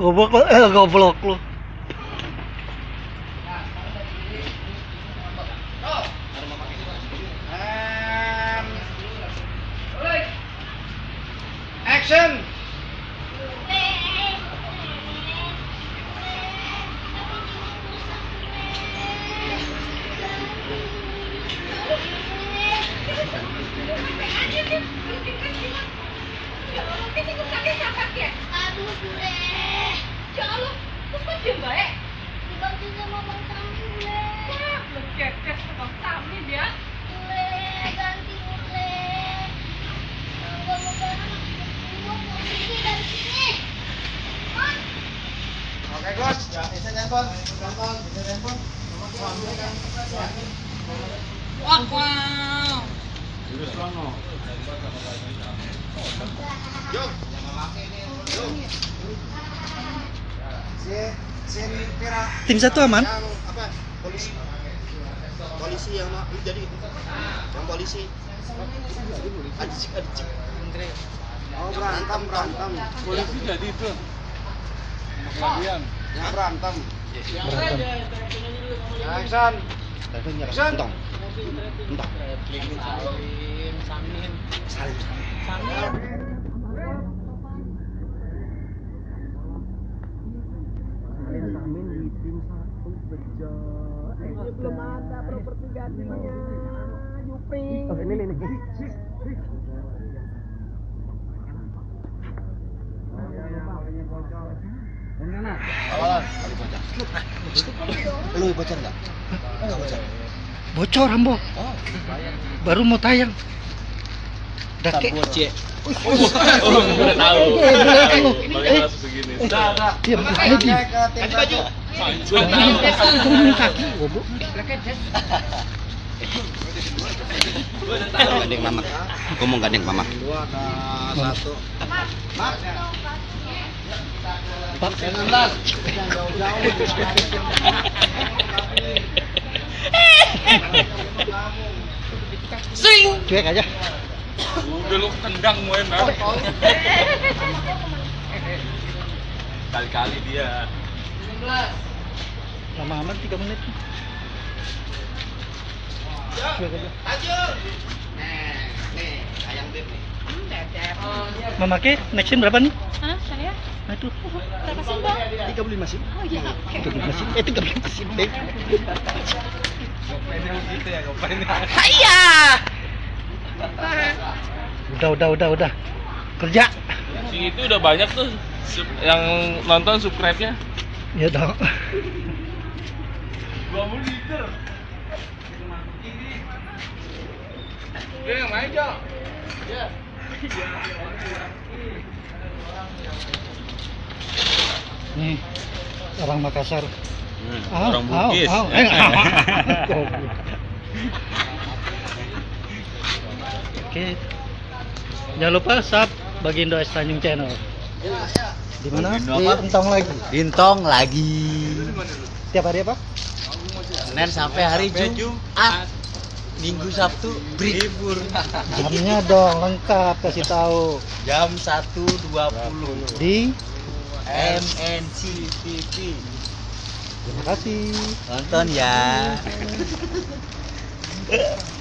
Goblok lu, eh goblok lu. Action! Aduh. Ya Allah, terus kok dia baik? Dibantu sama Bang Sami, bule. Wah, legekes Bang Sami dia. Bule, ganti bule. Moga-moga gua mau pergi dari sini. Mon, Oke, Gus. Ya, bisa handphone. Handphone, bisa handphone. Wah, wow. Yuk. Si Tim satu aman? yang apa? Polisi. Polisi yang jadi yang polisi. Ada cik. Oh, berantem, berantem. polisi jadi itu kalian Yang berantem. Berantem. Action. Datang nyerang. Action. Entong. Belum ada properti gantinya. Yuping. Oh, ini ini. Lu bocor enggak? Enggak bocor. Bocor Rambo. Baru mau tayang. Dah kek. oh udah tahu Eh, Eh, langsung begini diam. Ayo diam. Ganti baju. Kaki. Goblok. gandeng mama mau gandeng mama satu. Mak. Pak. Sing. Cuek aja. udah lu tendang main kali-kali dia Lama amat 3 menit. Nih, beb nih. Scene berapa nih? Hah, saya? Nah itu. Berapa sih, Bang? 35 scene. Oh iya, oke. 35 scene. Eh 35 scene. Eh. gitu ya. Udah, udah, udah, udah. Kerja. si itu udah banyak tuh yang nonton subscribe-nya Ya dong. 20 liter Dia yang main, Jo. Nih. Orang Makassar. hmm, orang Bugis. Eh, goblok. Oke. Jangan lupa sub Bagindo S Tanjung Channel. Di mana? Di apa? Entong lagi. bintong lagi Tiap hari apa? Senin sampai hari Jumat Minggu Sabtu libur Jamnya dong lengkap kasih tahu jam 1.20 di MNC TV Terima kasih. tonton ya